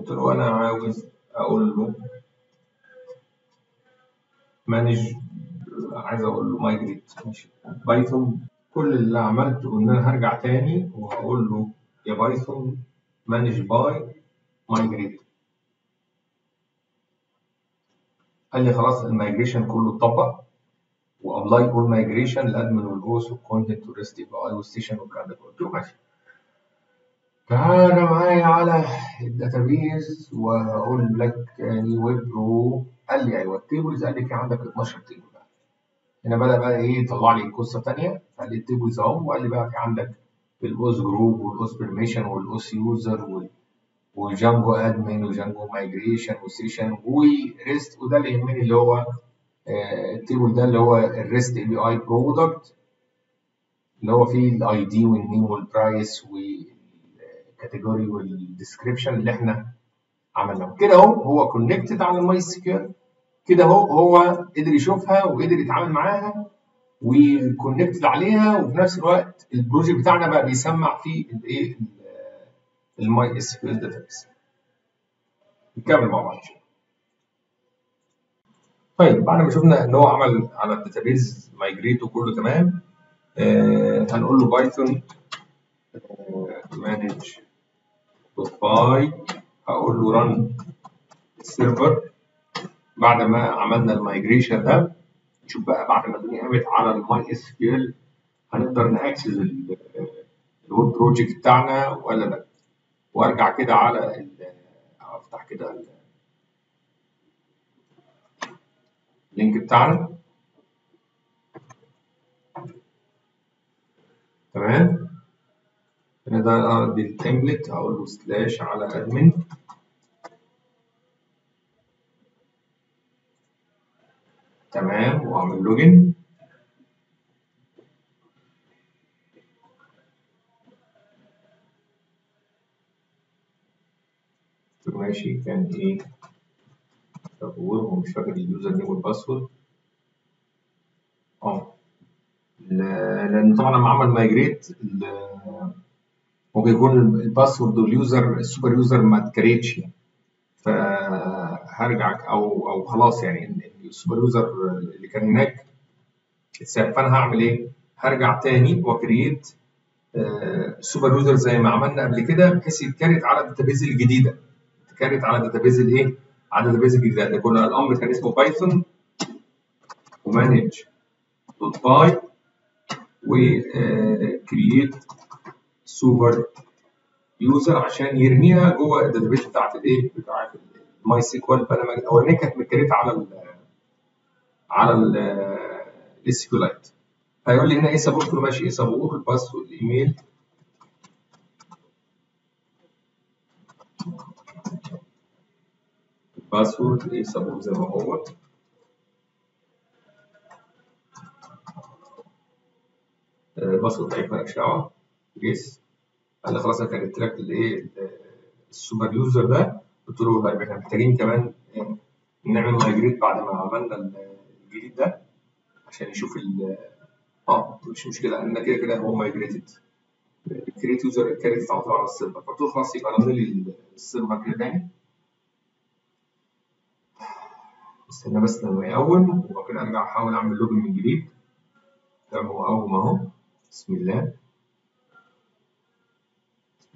قلت له أنا عاوز أقول له manage عايز أقول له migrate ماشي. Python كل اللي عملته إن أنا هرجع تاني وهقول له يا Python manage py migrate. قال لي خلاص ال migration كله اتطبق وابلاي اول مايجريشن الادمن والاوس والكونتنت والريست اي اي والكلام ده قلت له ماشي. تعالى معايا على ال database وهقول لك تاني web pro قال لي أيوه ال tables. قال لي في عندك 12 table هنا بدأ بقى إيه يطلع لي قصة ثانية فقال لي ال tables أهو. وقال لي بقى في عندك الأوس جروب والأوس بيرميشن والأوس يوزر وجانجو ادمن وجانجو مايجريشن وسيشن وريست وده اللي يهمني اللي هو ال table ده اللي هو ال REST API product اللي هو فيه الاي دي والنيم والبرايس والكاتيجوري والديسكريبشن اللي إحنا عملناه. كده أهو هو connected على ال MySQL كده أهو هو قدر يشوفها وقدر يتعامل معاها و connected عليها وفي نفس الوقت ال project بتاعنا بقى بيسمع في الايه ال MySQL database نكمل مع بعض. طيب بعد ما شفنا إن هو عمل على ال database migrate وكله تمام آه هنقول له Python manage dot py هقول له run ال server بعد ما عملنا ال migration ده نشوف بقى بعد ما الدنيا قامت على ال MySQL هنقدر نأكسس ال web project بتاعنا ولا لأ؟ وأرجع كده على أفتح كده ال link بتاعنا. تمام؟ هنا ده دي ال template هقول له slash على admin تمام وأعمل login ماشي كان إيه؟ طب هو مش فاكر ال username وال password آه. لأن طبعا لما عمل migrate ممكن يكون ال password وال user ال super user ما اتكريتش يعني فهرجع أو أو خلاص يعني ال super user اللي كان هناك اتساب فانا هعمل إيه؟ هرجع تاني واكريت ال super user زي ما عملنا قبل كده بحيث يتكريت على ال database الجديده كانت على ال database الايه؟ على ال database الجديده اللي كنا الامر كان اسمه Python و manage dot py و create super user عشان يرميها جوه ال database بتاعت الايه؟ بتاعت ال MySQL بدل الاولانيه كانت متكريت على ال على الاس كيو لايت هيقول لي هنا إيه سبورت ماشي. إيه سبورت الباس والإيميل. الباسورد إيه سبورت زي ما هو. الباسورد بتاعي مالكش دعوة. يس لي خلاص أنا كررت لك الايه السوبر يوزر ده قلت له إحنا محتاجين كمان نعمل migrate بعد ما عملنا الجديد ده عشان يشوف ال آه مش مشكلة أنا كده كده هو migrated ال create user create على طول على ال server. فقلت له خلاص يبقى run لي ال server كده تاني. استنى بس لما يقوم وبعد كده أرجع أحاول أعمل login من جديد. تمام هو قوم اهو بسم الله.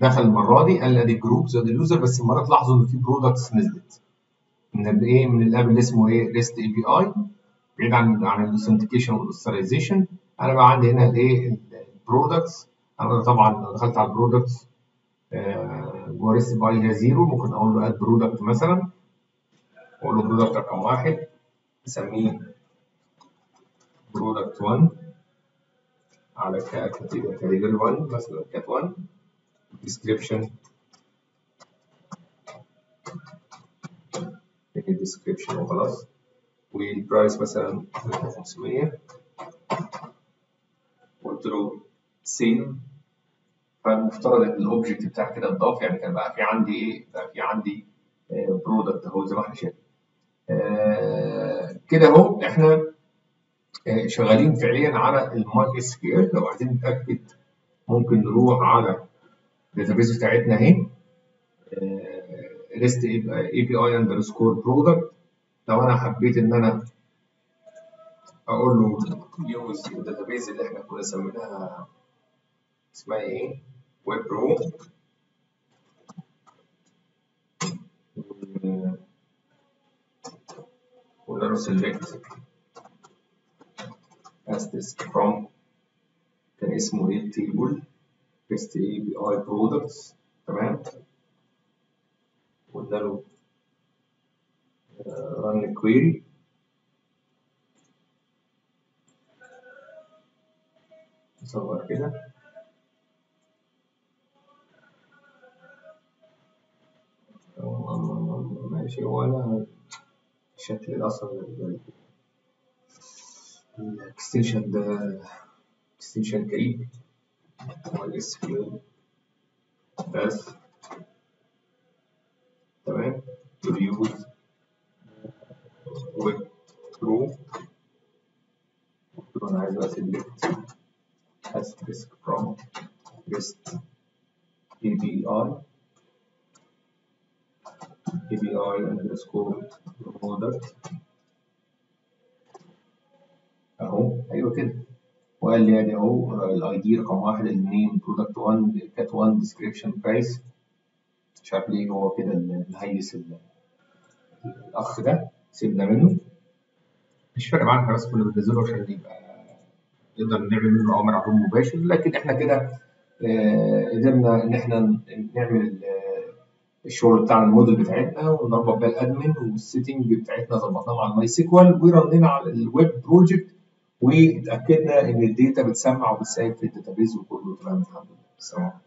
دخل المرة دي قال أدي groups and ال user بس المره تلاحظوا إن في products نزلت من الايه من ال app اللي اسمه إيه؟ REST API بعيد عن عن ال authentication وال authorization أنا بقى عندي هنا الإيه؟ ال products أنا طبعا دخلت على ال products جوه REST API هي zero ممكن أقول له add product مثلا. واقول له product رقم واحد أسميه product 1 على category 1 مثلا cat 1 description. Description وخلاص وال price مثلا 500 قلت له save فالمفترض إن ال object بتاعي كده اتضاف يعني كان بقى في عندي إيه؟ بقى في عندي product أهو زي ما إحنا شايفين. كده أهو إحنا شغالين فعليا على ال MySQL لو عايزين نتأكد ممكن نروح على ال database بتاعتنا اهي. REST API underscore product لو أنا حبيت إن أنا أقول له use ال database اللي إحنا كنا سميناها اسمها إيه؟ web pro قلنا له select asterisk from. كان اسمه إيه؟ التيبل REST API products تمام قلنا run query. نصور كده ماشي أنا الشكل ده الاكستنشن ده اكستنشن كئيب والاس كيو بس تمام ريوز ويب برو قلت له أنا عايز بقى سيلكت asterisk from rest API API underscore product اهو أيوه كده وقال لي ادي أهو ال ID رقم واحد ال name product 1 cat 1 description price مش عارف ليه هو كده مهيس الأخ ده سيبنا منه. مش فارق معانا بس كنا بننزله عشان يبقى نقدر نعمل منه أوامر على مباشر. لكن إحنا كده آه قدرنا إن إحنا نعمل الشغل بتاع الموديل بتاعتنا ونربط بيها ال admin وال setting بتاعتنا ظبطناها مع ال MySQL ورنينا على ال web project واتأكدنا إن ال data بتسمع وبتسيف في ال database وكله تمام الحمد لله